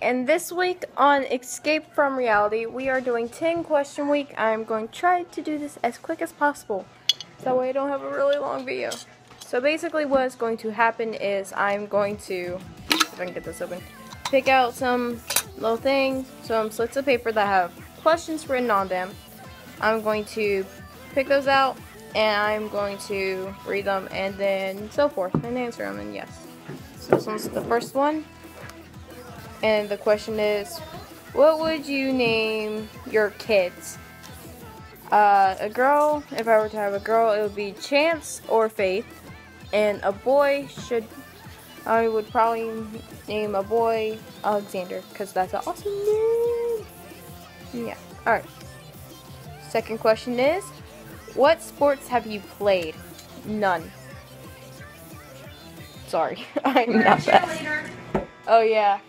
and this week on Escape from Reality, we are doing 10 question week. I'm going to try to do this as quick as possible, so I don't have a really long video. So basically what's going to happen is I'm going to, if I can get this open, pick out some little things, some slips of paper that have questions written on them. I'm going to pick those out, and I'm going to read them, and then so forth, and answer them, and yes. So this one's the first one. And the question is, what would you name your kids? Uh, a girl, if I were to have a girl, it would be Chance or Faith. And a boy should, I would probably name a boy Alexander, because that's an awesome name. Yeah, alright. Second question is, what sports have you played? None. Sorry, I'm not that. Oh yeah.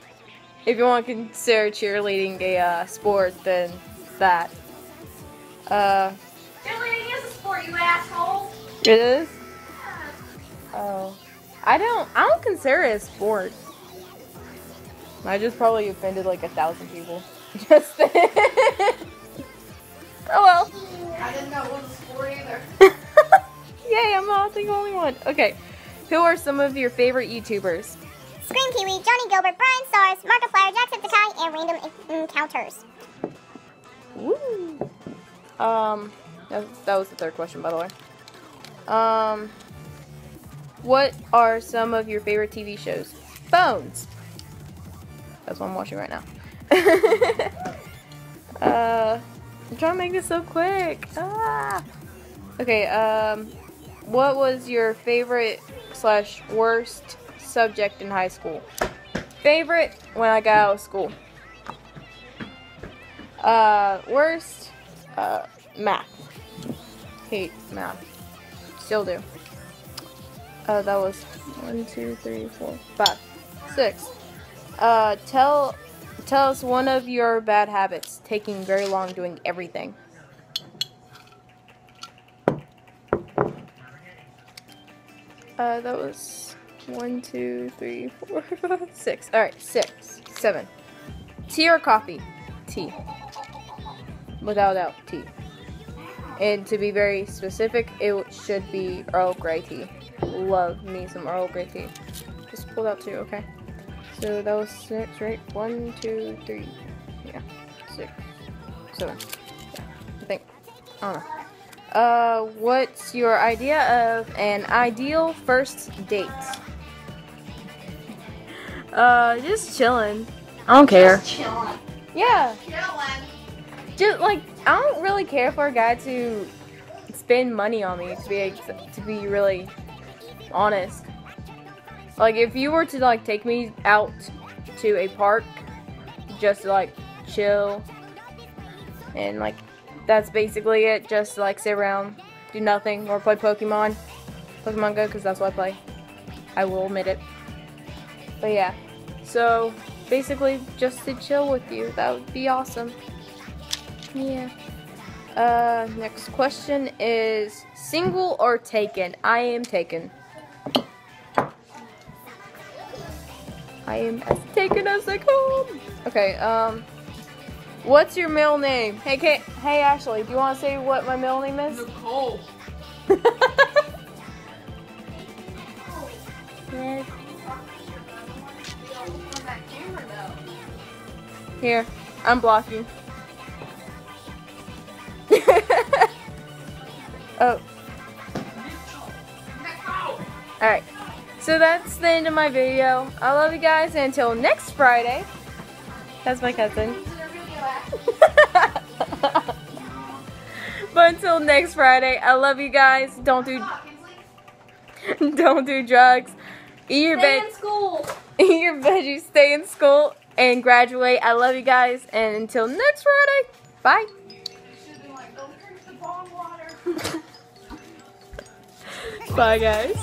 If you want to consider cheerleading a uh, sport, then that. Uh, Cheerleading is a sport, you asshole. it is. Oh, I don't. I don't consider it a sport. I just probably offended like a thousand people. Just. oh well. I didn't know it was a sport either. Yay! I'm not the only one. Okay, who are some of your favorite YouTubers? Scream Kiwi, Johnny Gilbert, Bryan Stars, Markiplier, Jacksepticeye, and Random Encounters. Woo. Um, that, that was the third question, by the way. Um, what are some of your favorite TV shows? Bones. That's what I'm watching right now. uh, I'm trying to make this so quick. Ah. Okay. Um, what was your favorite slash worst subject in high school? Favorite when I got out of school. Uh, worst, uh, math. Hate math. Still do. Uh, that was one, two, three, four, five, six. Uh, tell, tell us one of your bad habits. Taking very long doing everything. Uh, that was one, two, three, four, five, six. All right, six, seven. Tea or coffee? Tea. Without doubt, tea. And to be very specific, it should be Earl Grey tea. Love me some Earl Grey tea. Just pulled out two, okay? So that was six, right? One, two, three. Yeah, six, seven. Yeah, I think. I don't know. Uh, what's your idea of an ideal first date? Uh, just chilling. I don't care. Chilling. Yeah. Chilling. just like I don't really care for a guy to spend money on me to be to be really honest. Like if you were to like take me out to a park just to like chill and like that's basically it just like sit around do nothing or play Pokemon Pokemon Go because that's what I play I will admit it but yeah so basically just to chill with you that would be awesome yeah. Uh, next question is single or taken? I am taken. I am as taken as I come. Okay, um, what's your middle name? Hey, Kate, hey Ashley, do you want to say what my middle name is? Nicole. Yes. Here, I'm blocking. oh. Alright. So that's the end of my video. I love you guys and until next Friday. That's my cousin. but until next Friday, I love you guys. Don't do don't do drugs. Eat your Stay veg in school. eat your veggies, stay in school, and graduate. I love you guys. And until next Friday, bye. Bye, guys.